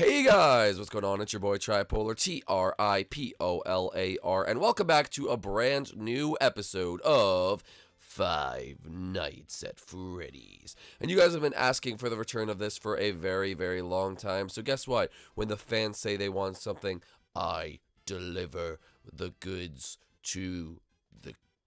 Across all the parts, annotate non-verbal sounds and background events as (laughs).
Hey guys, what's going on? It's your boy Tripolar, T R I P O L A R, and welcome back to a brand new episode of Five Nights at Freddy's. And you guys have been asking for the return of this for a very, very long time. So, guess what? When the fans say they want something, I deliver the goods to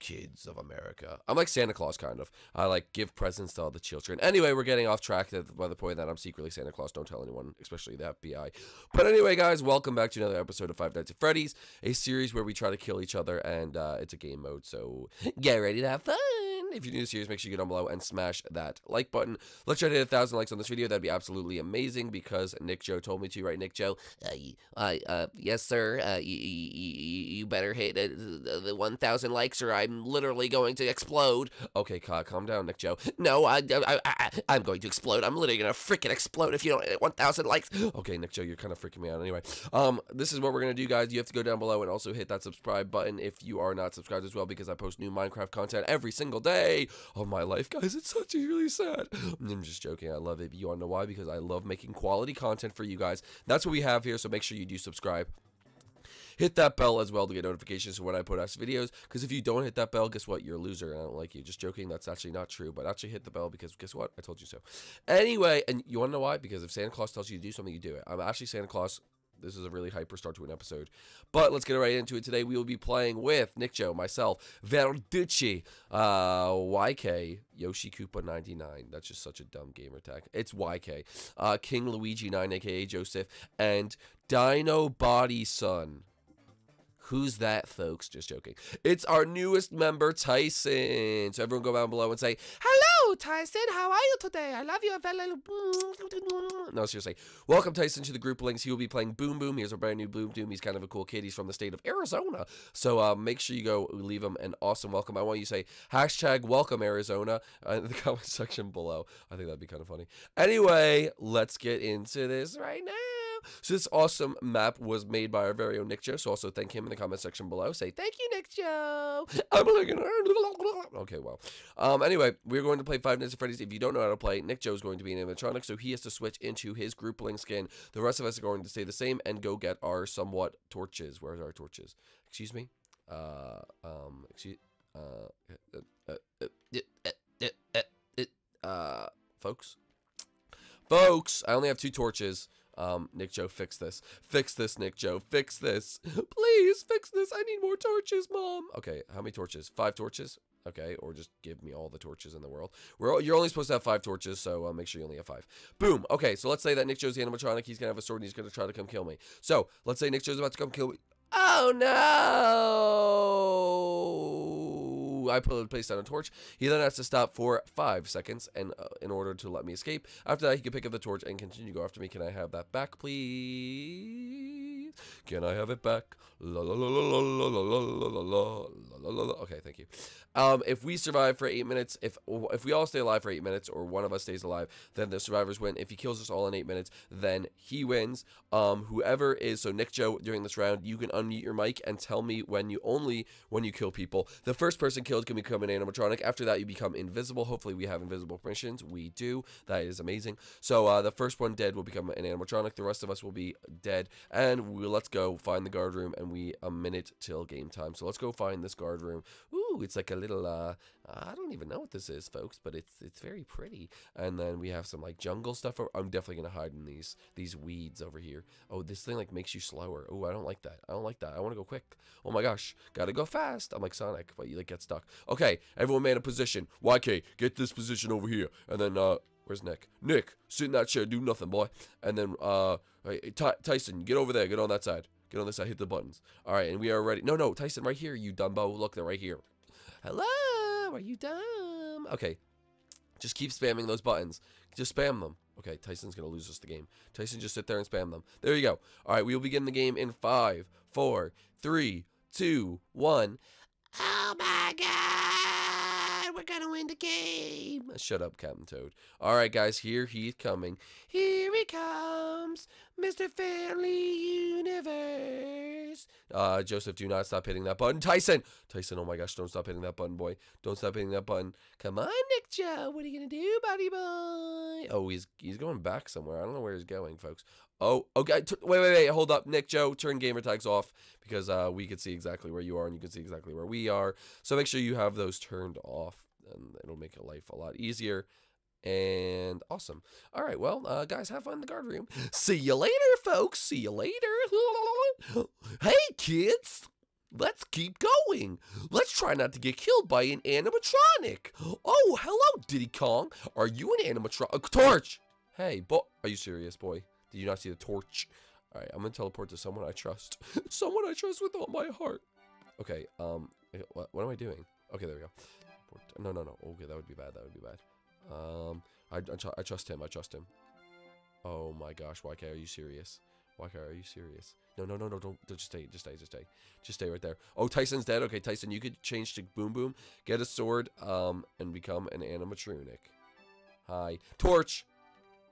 kids of America. I'm like Santa Claus, kind of. I like give presents to all the children. Anyway, we're getting off track by the point that I'm secretly Santa Claus. Don't tell anyone, especially the FBI. But anyway, guys, welcome back to another episode of Five Nights at Freddy's, a series where we try to kill each other, and uh, it's a game mode. So get ready to have fun. If you're new to make sure you get down below and smash that like button. Let's try to hit a thousand likes on this video. That'd be absolutely amazing because Nick Joe told me to. Right, Nick Joe? Uh, uh, yes, sir. Uh, you better hit uh, the 1,000 likes or I'm literally going to explode. Okay, calm down, Nick Joe. No, I, I, I, I'm going to explode. I'm literally going to freaking explode if you don't hit 1,000 likes. Okay, Nick Joe, you're kind of freaking me out. Anyway, um, this is what we're going to do, guys. You have to go down below and also hit that subscribe button if you are not subscribed as well because I post new Minecraft content every single day of my life, guys. It's such a really sad. I'm just joking. I love it. You want to know why? Because I love making quality content for you guys. That's what we have here, so make sure you do subscribe hit that bell as well to get notifications when I put out videos. Because if you don't hit that bell, guess what? You're a loser, and I don't like you. Just joking. That's actually not true. But actually hit the bell because guess what? I told you so. Anyway, and you want to know why? Because if Santa Claus tells you to do something, you do it. I'm actually Santa Claus. This is a really hyper start to an episode. But let's get right into it. Today we will be playing with Nick Joe, myself, Verducci, uh, YK, Yoshi Koopa 99. That's just such a dumb gamer tag. It's YK. Uh, King Luigi 9, aka Joseph, and Dino Body Son. Who's that, folks? Just joking. It's our newest member, Tyson. So everyone go down below and say, Hello, Tyson. How are you today? I love you. No, seriously. Welcome, Tyson, to the Koopalings. He will be playing Boom Boom. He Here's a brand new Boom Boom. He's kind of a cool kid. He's from the state of Arizona. So uh, make sure you go leave him an awesome welcome. I want you to say hashtag welcome Arizona uh, in the (laughs) comment section below. I think that'd be kind of funny. Anyway, let's get into this right now. So this awesome map was made by our very own Nick Joe. So also thank him in the comment section below. Say thank you, Nick Joe. I'm looking. Okay, well. Um. Anyway, we're going to play Five Nights at Freddy's. If you don't know how to play, Nick Joe is going to be an animatronic, so he has to switch into his Koopaling skin. The rest of us are going to stay the same and go get our somewhat torches. Where's our torches? Excuse me. Uh. Um. Excuse. Uh. Uh. Uh. uh, uh folks. Folks, I only have two torches. Um, Nick Joe, fix this. Fix this, Nick Joe. Fix this. Please fix this. I need more torches, Mom. Okay, how many torches? Five torches? Okay, or just give me all the torches in the world. We're you're only supposed to have five torches, so uh, make sure you only have five. Boom. Okay, so let's say that Nick Joe's the animatronic. He's gonna have a sword and he's gonna try to come kill me. So let's say Nick Joe's about to come kill me. Oh no! I put a place down a torch. He then has to stop for five seconds, and uh, in order to let me escape. After that, he can pick up the torch and continue to go after me. Can I have that back, please? Can I have it back? La la la la la la la la la la la la la. Okay, thank you. Um, if we survive for eight minutes, if if we all stay alive for eight minutes, or one of us stays alive, then the survivors win. If he kills us all in eight minutes, then he wins. Um, whoever is so Nick Joe during this round, you can unmute your mic and tell me when you only when you kill people. The first person killed can become an animatronic. After that, you become invisible. Hopefully, we have invisible permissions. We do. That is amazing. So uh, the first one dead will become an animatronic. The rest of us will be dead. And we, let's go find the guard room. And we a minute till game time. So let's go find this guard room. Ooh, it's like a little uh I don't even know what this is, folks, but it's it's very pretty. And then we have some like jungle stuff. I'm definitely gonna hide in these these weeds over here. Oh, this thing like makes you slower. Oh, I don't like that. I don't like that. I want to go quick. Oh my gosh, gotta go fast. I'm like Sonic, but you like get stuck. Okay, everyone man a position. YK, get this position over here, and then uh. Where's Nick? Nick, sit in that chair, do nothing, boy. And then, uh, Tyson, get over there, get on that side. Get on this side, hit the buttons. All right, and we are ready. No, no, Tyson, right here, you dumbo. Look, they're right here. Hello, are you dumb? Okay, just keep spamming those buttons. Just spam them. Okay, Tyson's going to lose us the game. Tyson, just sit there and spam them. There you go. All right, we will begin the game in five, four, three, two, one. Oh my god, we're gonna win the game. Shut up, Captain Toad. All right, guys, here he's coming. Here he comes, Mr. Family Universe. Uh, Joseph, do not stop hitting that button. Tyson, Tyson, oh my gosh, don't stop hitting that button, boy. Don't stop hitting that button. Come on, Nick Joe, what are you gonna do, buddy boy? Oh, he's he's going back somewhere. I don't know where he's going, folks. Oh, okay. T- wait, wait, wait. Hold up, Nick Joe. Turn gamer tags off because uh, we can see exactly where you are and you can see exactly where we are. So make sure you have those turned off, and it'll make your life a lot easier and awesome. All right, well, uh, guys, have fun in the guard room. See you later, folks. See you later. (laughs) hey, kids. Let's keep going. Let's try not to get killed by an animatronic. Oh, hello, Diddy Kong. Are you an animatronic? torch. Hey, bo- are you serious, boy? Did you not see the torch? All right, I'm gonna teleport to someone I trust. (laughs) someone I trust with all my heart. Okay, um, what, what am I doing? Okay, there we go. No, no, no. Okay, that would be bad. That would be bad. Um, I, I, I, trust him. I trust him. Oh my gosh, YK, are you serious? YK, are you serious? No, no, no, no, don't, don't just stay, just stay, just stay, just stay right there. Oh, Tyson's dead. Okay, Tyson, you could change to Boom Boom, get a sword, um, and become an animatronic. Hi, Torch.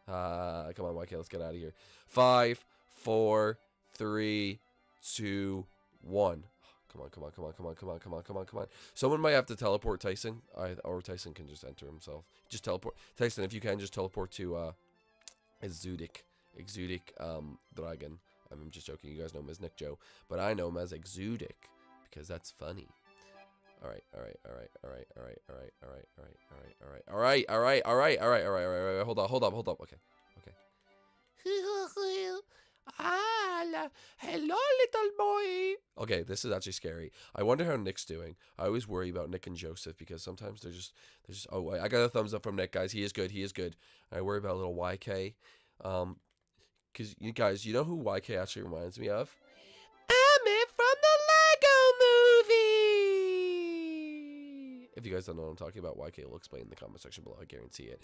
Uh, come on, YK, let's get out of here. Five, four, three, two, one. Come on, come on, come on, come on, come on, come on, come on, come on. Someone might have to teleport Tyson, I, or Tyson can just enter himself. Just teleport. Tyson, if you can, just teleport to uh, Exudic, Exudic um, Dragon. I'm just joking. You guys know him as Nick Joe, but I know him as Exudic because that's funny. All right, all right, all right, all right, all right, all right, all right, all right, all right, all right, all right, all right, all right, all right, all right, all right. Hold on, hold up, hold up. Okay, okay. Ah, hello, little boy. Okay, this is actually scary. I wonder how Nick's doing. I always worry about Nick and Joseph because sometimes they're just, they're just. Oh, wait, I got a thumbs up from Nick, guys. He is good. He is good. I worry about little YK, um, because you guys, you know who YK actually reminds me of? Emmett from the Lego Movie. If you guys don't know what I'm talking about, YK will explain in the comment section below. I guarantee it.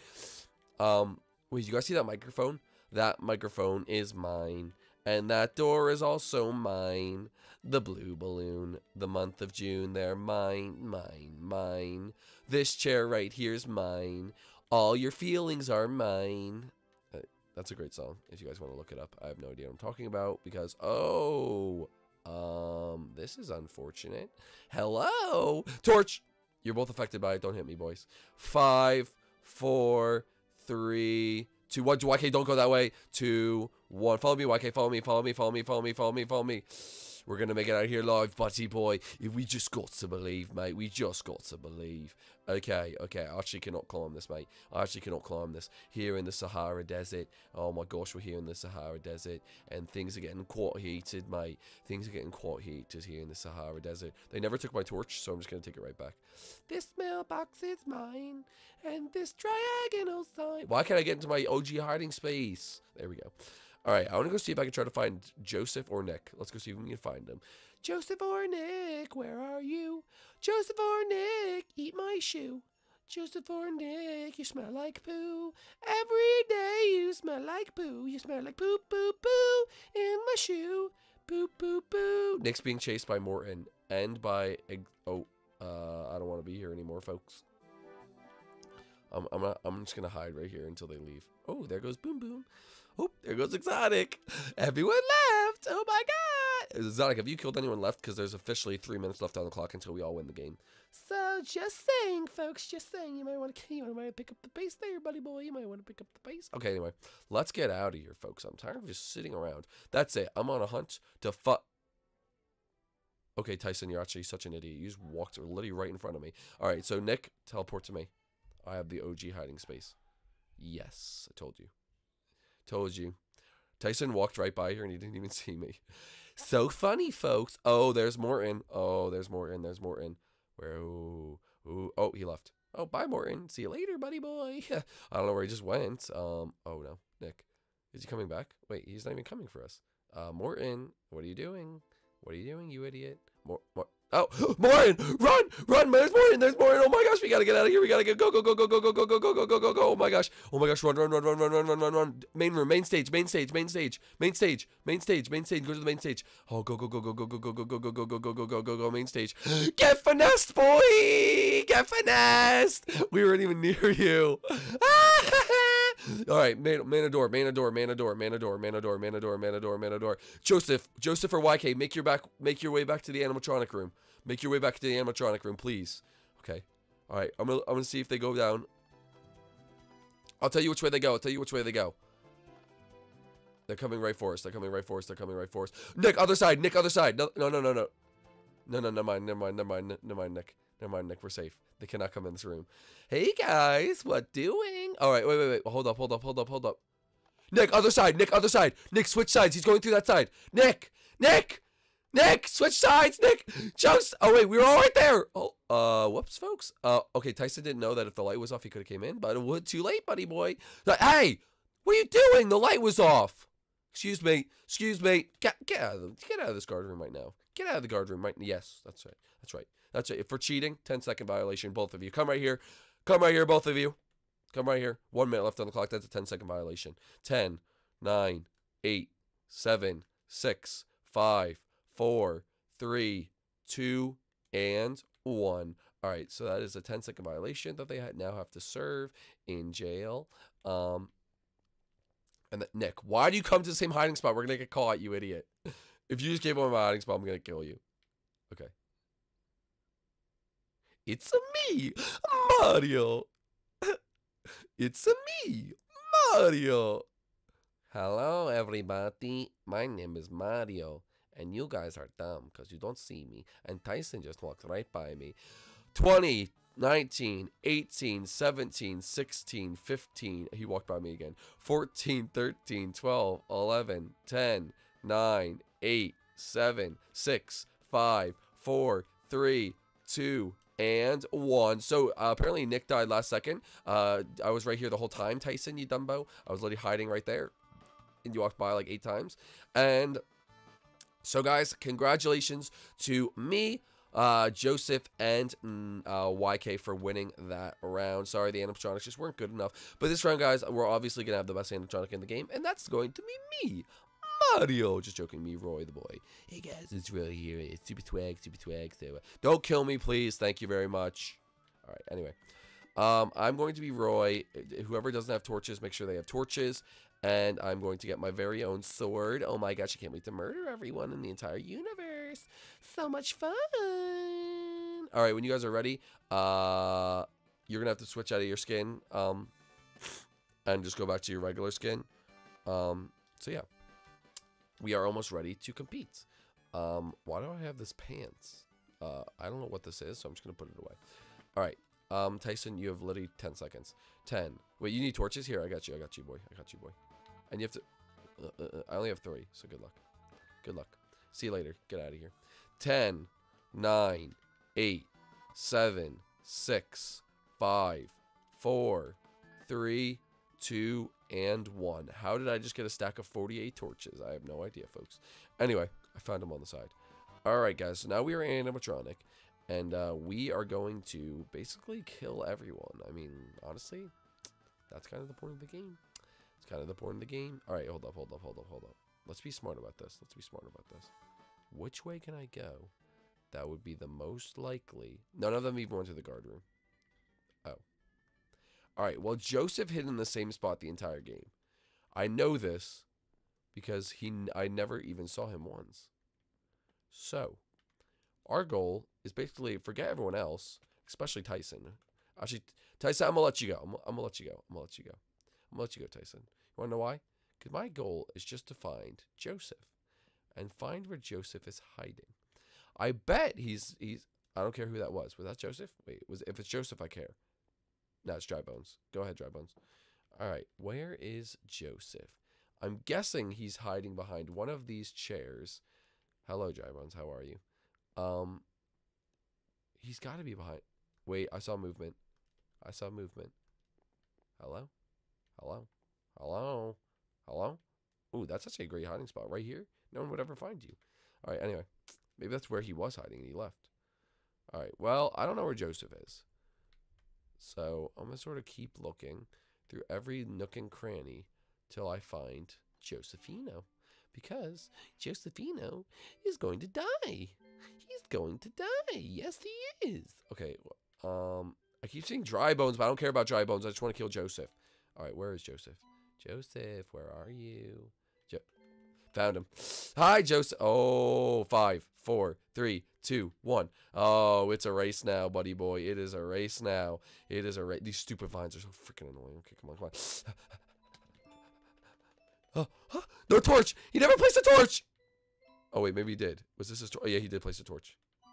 Um, wait, you guys see that microphone? That microphone is mine. And that door is also mine. The blue balloon, the month of June, they're mine, mine, mine. This chair right here's mine. All your feelings are mine. Uh, that's a great song. If you guys want to look it up, I have no idea what I'm talking about because, oh, um, this is unfortunate. Hello, Torch. You're both affected by it. Don't hit me, boys. Five, four, three, two, one. YK, don't go that way. Two, one. Follow me, YK. Follow me. Follow me. Follow me. Follow me. Follow me. Follow me. We're gonna make it out here live, buddy boy. If we just got to believe, mate. We just got to believe. Okay, okay. I actually cannot climb this, mate. I actually cannot climb this. Here in the Sahara Desert. Oh my gosh, we're here in the Sahara Desert. And things are getting quite heated, mate. Things are getting quite heated here in the Sahara Desert. They never took my torch, so I'm just going to take it right back. This mailbox is mine. And this diagonal sign. Why can't I get into my OG hiding space? There we go. All right, I want to go see if I can try to find Joseph or Nick. Let's go see if we can find them. Joseph or Nick, where are you? Joseph or Nick, eat my shoe. Joseph or Nick, you smell like poo. Every day you smell like poo. You smell like poo, poo, poo in my shoe. Poo, poo, poo. Nick's being chased by Morton and by. Oh, uh, I don't want to be here anymore, folks. I'm, I'm, not, I'm just going to hide right here until they leave. Oh, there goes Boom Boom. Oh, there goes Exotic. Everyone left. Oh my god. Exotic, have you killed anyone left? Because there's officially three minutes left on the clock until we all win the game. So, just saying, folks, just saying, you might want to you might pick up the pace there, buddy boy. You might want to pick up the pace. Okay, anyway, let's get out of here, folks. I'm tired of just sitting around. That's it. I'm on a hunt to fuck. Okay, Tyson, you're actually such an idiot. You just walked literally right in front of me. All right, so Nick, teleport to me. I have the OG hiding space. Yes, I told you. Told you. Tyson walked right by here and he didn't even (laughs) see me. So funny, folks. Oh, there's Morton. Oh, there's Morton. There's Morton. Where? Ooh, ooh. Oh, he left. Oh, bye, Morton. See you later, buddy boy. (laughs) I don't know where he just went. Um. Oh no, Nick. Is he coming back? Wait, he's not even coming for us. Uh, Morton, what are you doing? What are you doing, you idiot? More, more. Oh, Morton, run, run, there's Morton, there's Morton. Oh my gosh, we gotta get out of here. We gotta get go, go, go, go, go, go, go, go, go, go, go, go, go. Oh my gosh, oh my gosh, run, run, run, run, run, run, run, run, run. Main room, main stage, main stage, main stage, main stage, main stage, main stage. Go to the main stage. Oh, go, go, go, go, go, go, go, go, go, go, go, go, go, go, go, go, go, main stage. Get finessed, boy, get finessed. We weren't even near you. All right, Man- Manador, Manador, Manador, Manador, Manador, Manador, Manador, Manador. Joseph, Joseph or YK, make your back, make your way back to the animatronic room. Make your way back to the animatronic room, please. Okay. All right, I'm gonna, I'm gonna see if they go down. I'll tell you which way they go. I'll tell you which way they go. They're coming right for us. They're coming right for us. They're coming right for us. Nick, other side. Nick, other side. No, no, no, no, no. No, no, never mind. Never mind. Never mind. Never mind, Nick. Never mind, Nick. We're safe. They cannot come in this room. Hey, guys. What doing? All right. Wait, wait, wait. Hold up. Hold up. Hold up. Hold up. Nick, other side. Nick, other side. Nick, switch sides. He's going through that side. Nick. Nick. Nick, switch sides. Nick. Just. Oh, wait. We were all right there. Oh, uh, whoops, folks. Uh, okay. Tyson didn't know that if the light was off, he could have came in, but it would. Too late, buddy boy. Like, hey, what are you doing? The light was off. Excuse me. Excuse me. Get, get out of the, get out of this guard room right now. Get out of the guard room right. Yes, that's right. That's right. That's right. For cheating, 10 second violation. Both of you. Come right here. Come right here, both of you. Come right here. One minute left on the clock. That's a 10 second violation. 10, 9, 8, 7, 6, 5, 4, 3, 2, and 1. All right, so that is a 10 second violation that they now have to serve in jail. Um, and the, Nick, why do you come to the same hiding spot? We're gonna get caught, you idiot. (laughs) If you just gave away my hiding spot, I'm gonna kill you. Okay. It's a me, Mario. (laughs) it's a me, Mario. Hello, everybody. My name is Mario, and you guys are dumb because you don't see me. And Tyson just walked right by me. 20, 19, 18, 17, 16, 15. He walked by me again. 14, 13, 12, 11, 10, 9, 8, 7, 6, 5, 4, 3, 2, and 1. So uh, apparently Nick died last second. Uh, I was right here the whole time, Tyson, you dumbo. I was literally hiding right there. And you walked by like eight times. And so, guys, congratulations to me uh, Joseph and mm, uh, YK for winning that round. Sorry, the animatronics just weren't good enough. But this round, guys, we're obviously going to have the best animatronic in the game, and that's going to be me. Mario. Just joking, me, Roy the boy. Hey guys, it's Roy here. It's super swag, super swag. So, uh, don't kill me, please. Thank you very much. All right, anyway. Um, I'm going to be Roy. Whoever doesn't have torches, make sure they have torches. And I'm going to get my very own sword. Oh my gosh, I can't wait to murder everyone in the entire universe. So much fun. All right, when you guys are ready, uh, you're going to have to switch out of your skin um, and just go back to your regular skin. Um, so yeah, we are almost ready to compete. Um, why do I have this pants? Uh, I don't know what this is, so I'm just going to put it away. All right. Um, Tyson, you have literally 10 seconds. 10. Wait, you need torches? Here, I got you. I got you, boy. I got you, boy. And you have to... Uh, uh, I only have three, so good luck. Good luck. See you later. Get out of here. 10, 9, 8, 7, 6, 5, 4, 3, 2, and 1. How did I just get a stack of 48 torches? I have no idea, folks. Anyway, I found them on the side. Alright, guys. So now we are animatronic. And uh, we are going to basically kill everyone. I mean, honestly, that's kind of the point of the game. It's kind of the point of the game. All right, hold up, hold up, hold up, hold up. Let's be smart about this. Let's be smart about this. Which way can I go? That would be the most likely. None of them even went to the guard room. All right, well, Joseph hid in the same spot the entire game. I know this because he I never even saw him once. So, our goal is basically forget everyone else, especially Tyson. Actually, Tyson, I'm gonna let you go. I'm, I'm gonna let you go. I'm gonna let you go. I'm gonna let you go, Tyson. You wanna know why? Because my goal is just to find Joseph and find where Joseph is hiding. I bet he's he's. I don't care who that was. Was that Joseph? Wait, was if it's Joseph, I care. No, it's Dry Bones. Go ahead, Dry Bones. All right, where is Joseph? I'm guessing he's hiding behind one of these chairs. Hello, Dry Bones. How are you? Um, he's got to be behind. Wait, I saw movement. I saw movement. Hello? Hello? Hello? Hello? Ooh, that's actually a great hiding spot right here. No one would ever find you. All right, anyway. Maybe that's where he was hiding and he left. All right, well, I don't know where Joseph is. So I'm going to sort of keep looking through every nook and cranny till I find Josephino. Because Josephino is going to die. He's going to die. Yes, he is. Okay, um, I keep seeing dry bones, but I don't care about dry bones. I just want to kill Joseph. All right, where is Joseph? Joseph, where are you? Found him. Hi, Joseph. Oh, five, four, three, two, one. Oh, it's a race now, buddy boy. It is a race now. It is a race. These stupid vines are so freaking annoying. Okay, come on, come on. (gasps) Oh, no torch. He never placed a torch. Oh wait, maybe he did. Was this his torch? Oh yeah, he did place a torch. All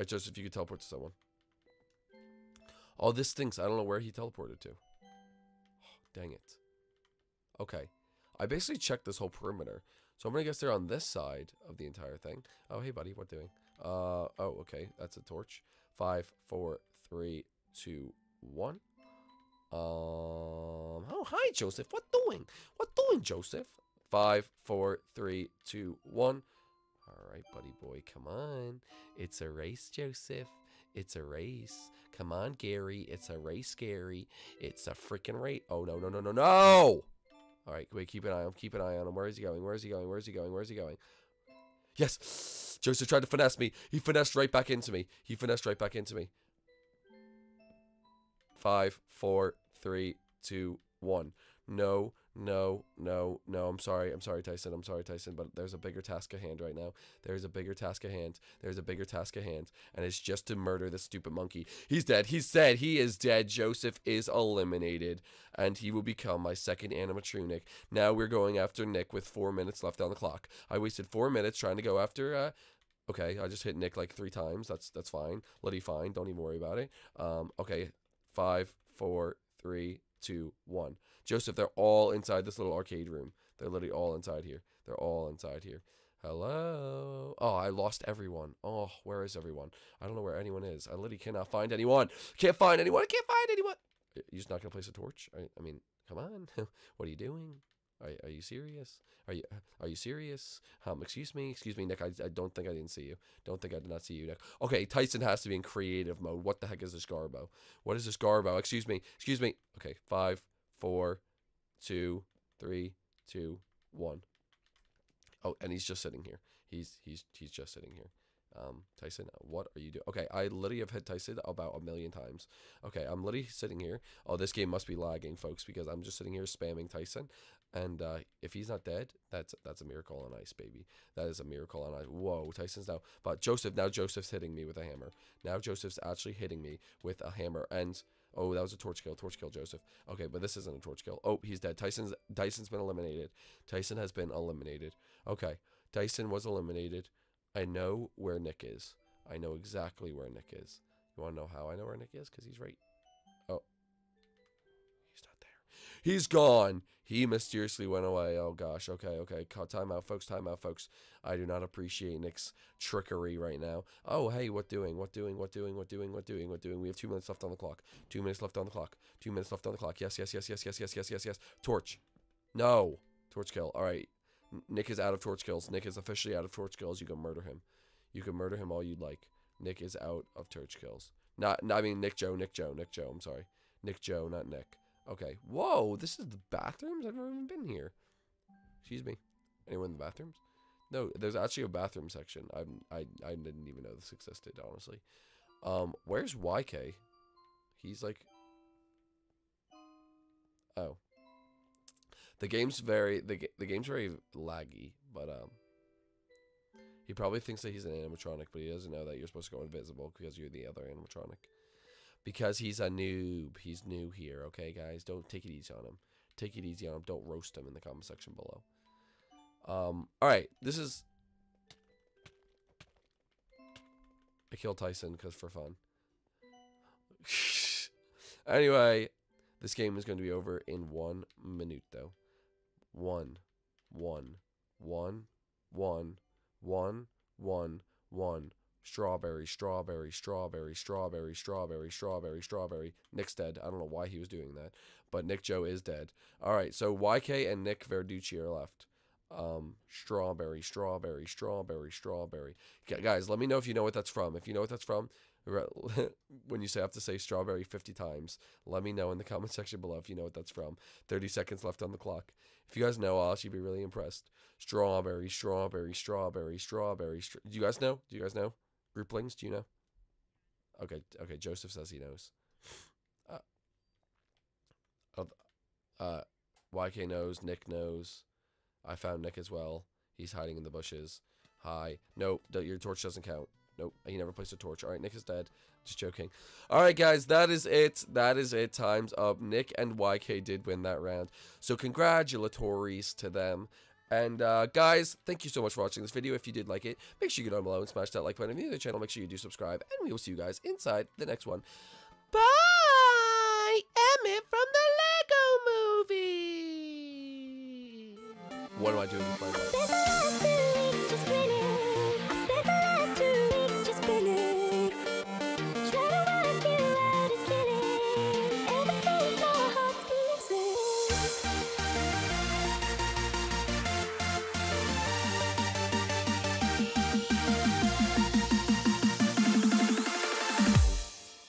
right, Joseph, if you could teleport to someone. Oh, this stinks. I don't know where he teleported to. Oh, (gasps) dang it. Okay. I basically checked this whole perimeter. So I'm gonna guess they're on this side of the entire thing. Oh, hey buddy, what doing? Uh oh, okay. That's a torch. Five, four, three, two, one. Um oh hi Joseph. What doing? What doing, Joseph? Five, four, three, two, one. Alright, buddy boy, come on. It's a race, Joseph. It's a race. Come on, Gary. It's a race, Gary. It's a freaking race. Oh no, no, no, no, no! Alright, wait, keep an eye on him. Keep an eye on him. Where is he going? Where is he going? Where is he going? Where is he going? Yes! Joseph tried to finesse me. He finessed right back into me. He finessed right back into me. Five, four, three, two, one. No, no, no, no. I'm sorry. I'm sorry, Tyson. I'm sorry, Tyson. But there's a bigger task at hand right now. There's a bigger task at hand. There's a bigger task at hand. And it's just to murder this stupid monkey. He's dead. He's dead. He is dead. Joseph is eliminated. And he will become my second animatronic. Now we're going after Nick with four minutes left on the clock. I wasted four minutes trying to go after. Uh, okay, I just hit Nick like three times. That's that's fine. Liddy fine. Don't even worry about it. Um, okay, five, four, three, two, one. Joseph, they're all inside this little arcade room. They're literally all inside here. They're all inside here. Hello. Oh, I lost everyone. Oh, where is everyone? I don't know where anyone is. I literally cannot find anyone. Can't find anyone. I can't find anyone. You're just not gonna place a torch? I, I mean, come on. (laughs) what are you doing? Are, are you serious? Are you are you serious? Um, excuse me, excuse me, Nick. I, I don't think I didn't see you. Don't think I did not see you, Nick. Okay, Tyson has to be in creative mode. What the heck is this Garbo? What is this Garbo? Excuse me, excuse me. Okay, five, four, two, three, two, one. Oh, and he's just sitting here. He's he's he's just sitting here. Um, Tyson, what are you doing? Okay, I literally have hit Tyson about a million times. Okay, I'm literally sitting here. Oh, this game must be lagging, folks, because I'm just sitting here spamming Tyson. And uh, if he's not dead, that's that's a miracle on ice, baby. That is a miracle on ice. Whoa, Tyson's now. But Joseph, now Joseph's hitting me with a hammer. Now Joseph's actually hitting me with a hammer. And oh, that was a torch kill. Torch kill, Joseph. Okay, but this isn't a torch kill. Oh, he's dead. Tyson's Tyson's been eliminated. Tyson has been eliminated. Okay, Tyson was eliminated. I know where Nick is. I know exactly where Nick is. You want to know how I know where Nick is? Because he's right. He's gone. He mysteriously went away. Oh, gosh. Okay, okay. Time out, folks. Time out, folks. I do not appreciate Nick's trickery right now. Oh, hey, what doing? What doing? What doing? What doing? What doing? What doing? We have two minutes left on the clock. Two minutes left on the clock. Two minutes left on the clock. Yes, yes, yes, yes, yes, yes, yes, yes, yes. Torch. No. Torch kill. All right. Nick is out of torch kills. Nick is officially out of torch kills. You can murder him. You can murder him all you'd like. Nick is out of torch kills. Not, not I mean Nick Joe, Nick Joe, Nick Joe. I'm sorry. Nick Joe, not Nick. Okay. Whoa, this is the bathrooms? I've never even been here. Excuse me. Anyone in the bathrooms? No, there's actually a bathroom section. I'm, I I didn't even know this existed, honestly. Um, where's YK? He's like... Oh. The game's very the the game's very laggy, but um, he probably thinks that he's an animatronic, but he doesn't know that you're supposed to go invisible because you're the other animatronic. Because he's a noob. He's new here, okay, guys. Don't take it easy on him. Take it easy on him. Don't roast him in the comment section below. Um, all right, this is. I killed Tyson because for fun. (laughs) anyway, this game is going to be over in one minute, though one, one, one, one, one, one, one. Strawberry, strawberry, strawberry, strawberry, strawberry, strawberry, strawberry. Nick's dead. I don't know why he was doing that, but Nick Joe is dead. All right, so YK and Nick Verducci are left. Um, strawberry, strawberry, strawberry, strawberry. Okay, Guys, let me know if you know what that's from. If you know what that's from, (laughs) when you say I have to say strawberry 50 times, let me know in the comment (laughs) section below if you know what that's from. 30 seconds left on the clock. If you guys know, I'll actually be really impressed. Strawberry, strawberry, strawberry, strawberry. Str do you guys know? Do you guys know? Koopalings, do you know? Okay, okay. Joseph says he knows. Uh, Uh, YK knows. Nick knows. I found Nick as well. He's hiding in the bushes. Hi. Nope. Your torch doesn't count. Nope. He never placed a torch. All right. Nick is dead. Just joking. All right, guys. That is it. That is it. Time's up. Nick and YK did win that round. So congratulatories to them. And uh, guys, thank you so much for watching this video. If you did like it, make sure you go down below and smash that like button. If you're new to the channel, make sure you do subscribe. And we will see you guys inside the next one. Bye! Emmett from the Lego movie! What am I doing with my life?